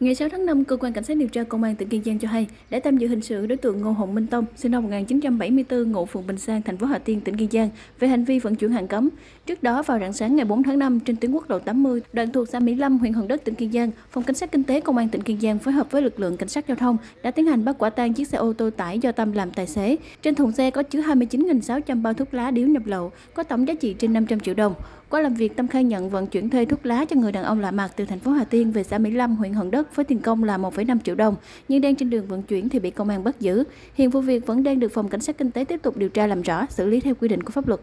Ngày 6 tháng 5, cơ quan cảnh sát điều tra công an tỉnh Kiên Giang cho hay đã tạm giữ hình sự đối tượng Ngô Hồng Minh Tông, sinh năm 1974, ngụ phường Bình Sang, thành phố Hà Tiên, tỉnh Kiên Giang về hành vi vận chuyển hàng cấm. Trước đó vào rạng sáng ngày 4 tháng 5 trên tuyến quốc lộ 80, đoạn thuộc xã Mỹ Lâm, huyện Hòn Đất, tỉnh Kiên Giang, phòng cảnh sát kinh tế công an tỉnh Kiên Giang phối hợp với lực lượng cảnh sát giao thông đã tiến hành bắt quả tang chiếc xe ô tô tải do Tâm làm tài xế. Trên thùng xe có chứa 29.600 bao thuốc lá điếu nhập lậu, có tổng giá trị trên 500 triệu đồng. Qua làm việc, Tâm khai nhận vận chuyển thuê thuốc lá cho người đàn ông lạ mặt từ thành phố Hà Tiên về xã Mỹ Lâm, huyện Hòn Đất với tiền công là 1,5 triệu đồng, nhưng đang trên đường vận chuyển thì bị công an bắt giữ. Hiện vụ việc vẫn đang được phòng cảnh sát kinh tế tiếp tục điều tra làm rõ, xử lý theo quy định của pháp luật.